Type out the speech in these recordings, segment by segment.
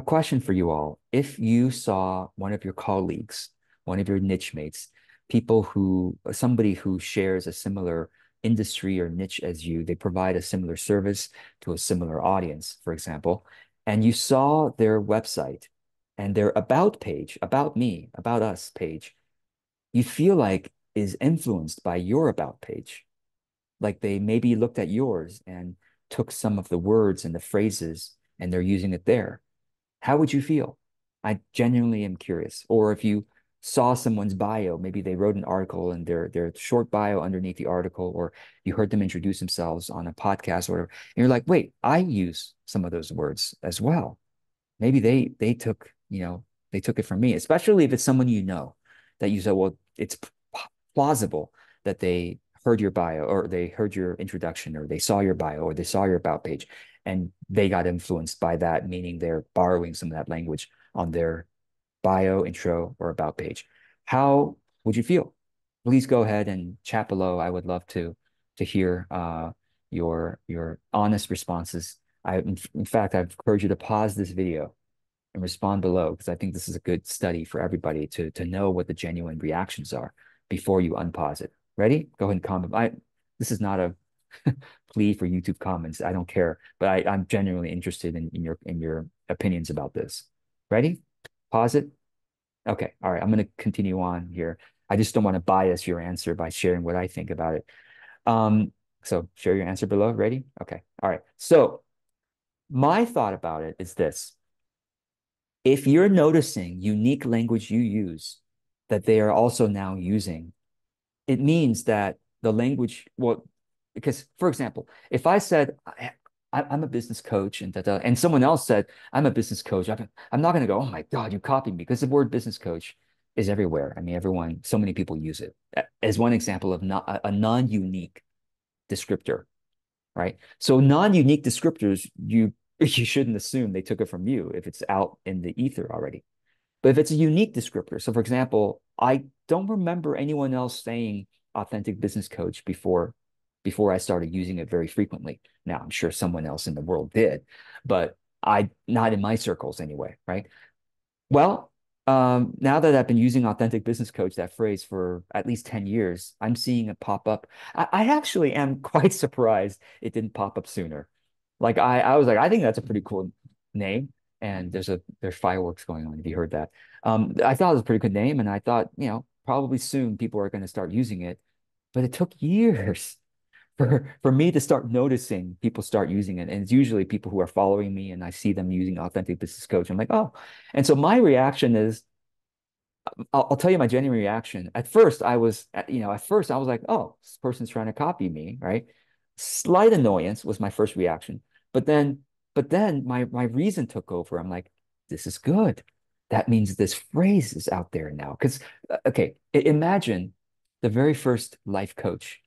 a question for you all. If you saw one of your colleagues, one of your niche mates, people who, somebody who shares a similar industry or niche as you, they provide a similar service to a similar audience, for example, and you saw their website and their about page, about me, about us page, you feel like is influenced by your about page. Like they maybe looked at yours and took some of the words and the phrases and they're using it there. How would you feel? I genuinely am curious. Or if you saw someone's bio, maybe they wrote an article and their their short bio underneath the article, or you heard them introduce themselves on a podcast or whatever, and you're like, wait, I use some of those words as well. Maybe they they took, you know, they took it from me, especially if it's someone you know that you said, well, it's plausible that they heard your bio or they heard your introduction or they saw your bio or they saw your about page and they got influenced by that, meaning they're borrowing some of that language on their bio, intro, or about page. How would you feel? Please go ahead and chat below. I would love to to hear uh, your your honest responses. I, in, in fact, I've encouraged you to pause this video and respond below because I think this is a good study for everybody to to know what the genuine reactions are before you unpause it. Ready? Go ahead and comment. I this is not a plea for YouTube comments. I don't care, but I, I'm genuinely interested in, in your in your opinions about this. Ready? Pause it. Okay. All right. I'm going to continue on here. I just don't want to bias your answer by sharing what I think about it. Um, so share your answer below. Ready? Okay. All right. So my thought about it is this. If you're noticing unique language you use that they are also now using, it means that the language, well, because for example, if I said, I, am a business coach and da, da, and someone else said, I'm a business coach. I'm, I'm not going to go, oh my God, you copied me because the word business coach is everywhere. I mean, everyone, so many people use it as one example of not a, a non-unique descriptor, right? So non-unique descriptors, you you shouldn't assume they took it from you if it's out in the ether already. But if it's a unique descriptor, so for example, I don't remember anyone else saying authentic business coach before before I started using it very frequently. Now, I'm sure someone else in the world did, but I not in my circles anyway, right? Well, um, now that I've been using authentic business coach, that phrase for at least 10 years, I'm seeing it pop up. I, I actually am quite surprised it didn't pop up sooner. Like I, I was like, I think that's a pretty cool name. And there's a there's fireworks going on if you heard that. Um, I thought it was a pretty good name, and I thought, you know, probably soon people are going to start using it. But it took years for for me to start noticing people start using it and it's usually people who are following me and i see them using authentic business coach. I'm like oh. And so my reaction is I'll, I'll, tell you my genuine reaction. At first i was you know at first i was like oh this person's trying to copy me right? Slight annoyance was my first reaction. But then but then my my reason took over. I'm like this is good. That means this phrase is out there now. Because uh, okay imagine the very first life coach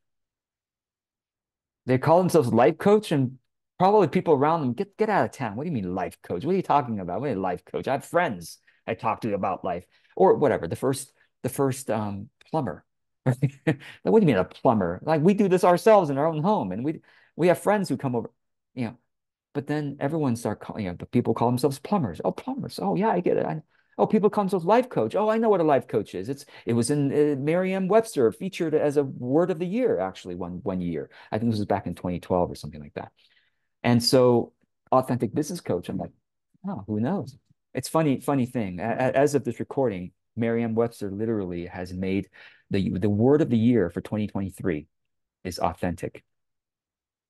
they call themselves life coach and probably people around them get get out of town. What do you mean life coach? What are you talking about? What are life coach? I have friends I talk to about life or whatever. The first the first um, plumber. what do you mean a plumber? Like we do this ourselves in our own home, and we we have friends who come over, you know. But then everyone start calling, you know, people call themselves plumbers. Oh, plumbers. Oh, yeah, I get it. I, Oh, people to life coach. Oh, I know what a life coach is. It's it was in uh, Merriam-Webster featured as a word of the year actually one one year. I think this was back in 2012 or something like that. And so authentic business coach, I'm like, oh, who knows? It's funny funny thing. As of this recording, Merriam-Webster literally has made the the word of the year for 2023 is authentic.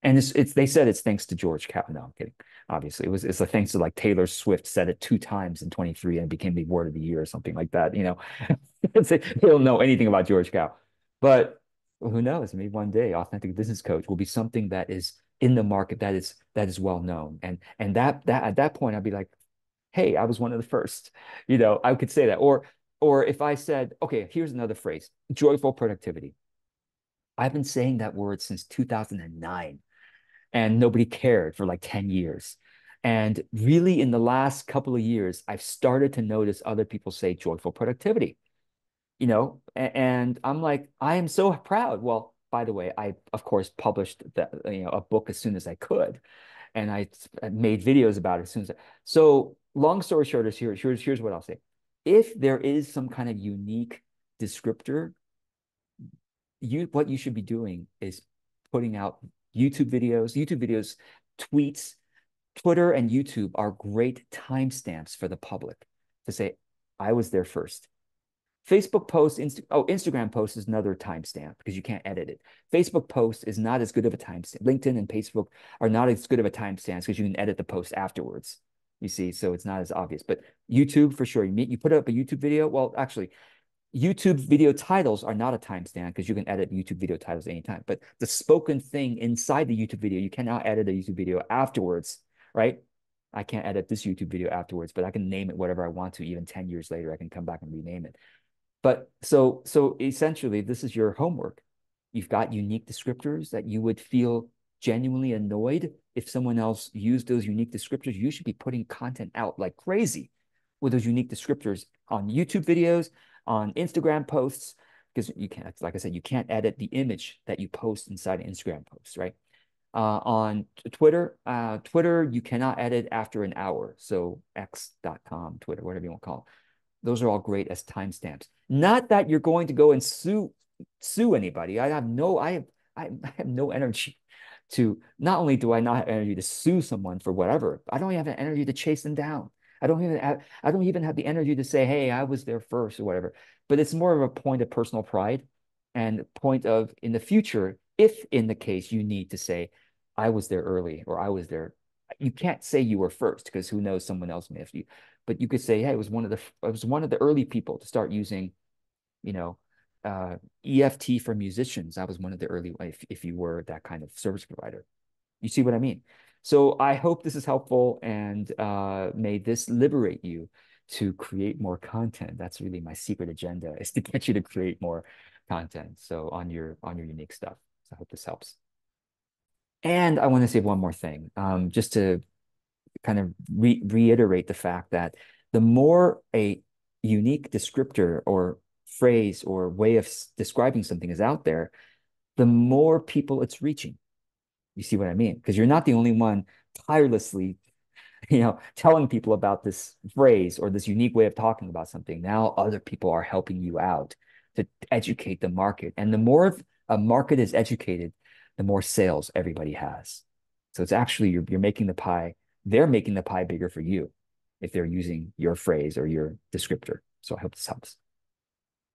And it's, it's they said it's thanks to George Kao. No, I'm kidding. Obviously, it was it's thanks to like Taylor Swift said it two times in 23 and became the word of the year or something like that. You know, they don't know anything about George Kao, but who knows? Maybe one day, authentic business coach will be something that is in the market that is that is well known, and and that that at that point I'd be like, hey, I was one of the first. You know, I could say that, or or if I said, okay, here's another phrase: joyful productivity. I've been saying that word since 2009 and nobody cared for like 10 years. And really, in the last couple of years, I've started to notice other people say joyful productivity, you know, and I'm like, I am so proud. Well, by the way, I, of course, published the, you know, a book as soon as I could. And I made videos about it as soon as I, so long story short is here, here's, here's what I'll say. If there is some kind of unique descriptor, you what you should be doing is putting out YouTube videos, YouTube videos, tweets, Twitter and YouTube are great timestamps for the public to say, I was there first. Facebook post, oh, Instagram post is another timestamp because you can't edit it. Facebook post is not as good of a timestamp. LinkedIn and Facebook are not as good of a timestamp because you can edit the post afterwards. You see, so it's not as obvious. But YouTube for sure. You meet, you put up a YouTube video. Well, actually, YouTube video titles are not a timestamp because you can edit YouTube video titles anytime. But the spoken thing inside the YouTube video, you cannot edit a YouTube video afterwards, right? I can't edit this YouTube video afterwards, but I can name it whatever I want to. Even 10 years later, I can come back and rename it. But so so essentially, this is your homework. You've got unique descriptors that you would feel genuinely annoyed if someone else used those unique descriptors. You should be putting content out like crazy with those unique descriptors on YouTube videos, on Instagram posts, because you can't, like I said, you can't edit the image that you post inside an Instagram post, right? Uh, on Twitter, uh, Twitter, you cannot edit after an hour. So x.com, Twitter, whatever you want to call it. Those are all great as timestamps. Not that you're going to go and sue sue anybody. I have no I have I have no energy to not only do I not have energy to sue someone for whatever, I don't even have energy to chase them down. I don't even have, I don't even have the energy to say, hey, I was there first or whatever. But it's more of a point of personal pride and point of in the future, if in the case you need to say, I was there early or I was there, you can't say you were first because who knows someone else may have you. But you could say, hey, it was one of the I was one of the early people to start using, you know, uh, EFT for musicians. I was one of the early, if, if you were that kind of service provider. You see what I mean? So I hope this is helpful and uh, may this liberate you to create more content. That's really my secret agenda is to get you to create more content. So on your on your unique stuff. So I hope this helps. And I want to say one more thing, um, just to kind of re reiterate the fact that the more a unique descriptor or phrase or way of describing something is out there, the more people it's reaching. You see what I mean? Because you're not the only one tirelessly, you know, telling people about this phrase or this unique way of talking about something. Now other people are helping you out to educate the market. And the more a market is educated, the more sales everybody has. So it's actually you're you're making the pie, they're making the pie bigger for you if they're using your phrase or your descriptor. So I hope this helps.